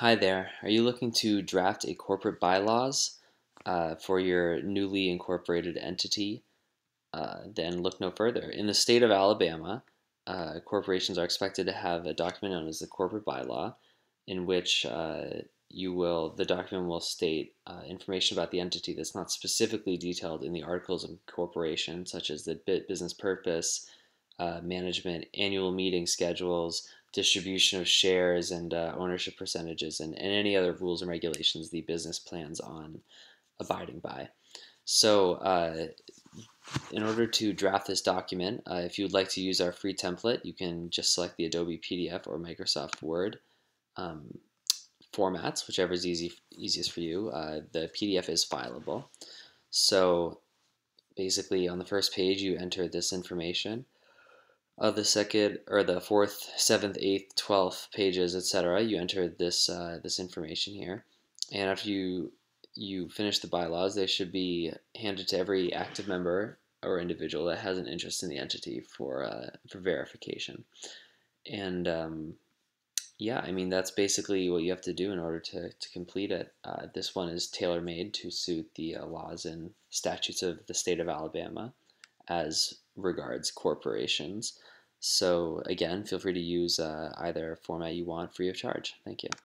Hi there. Are you looking to draft a corporate bylaws uh, for your newly incorporated entity? Uh, then look no further. In the state of Alabama, uh, corporations are expected to have a document known as the corporate bylaw, in which uh, you will the document will state uh, information about the entity that's not specifically detailed in the articles of incorporation, such as the business purpose, uh, management, annual meeting schedules, distribution of shares and uh, ownership percentages, and, and any other rules and regulations the business plans on abiding by. So, uh, in order to draft this document, uh, if you would like to use our free template, you can just select the Adobe PDF or Microsoft Word um, formats, whichever is easy, easiest for you. Uh, the PDF is fileable. So basically on the first page you enter this information of the second or the fourth, seventh, eighth, twelfth pages, etc., you enter this uh, this information here, and after you you finish the bylaws, they should be handed to every active member or individual that has an interest in the entity for uh, for verification. And um, yeah, I mean that's basically what you have to do in order to, to complete it. Uh, this one is tailor made to suit the uh, laws and statutes of the state of Alabama as regards corporations. So again, feel free to use uh, either format you want free of charge. Thank you.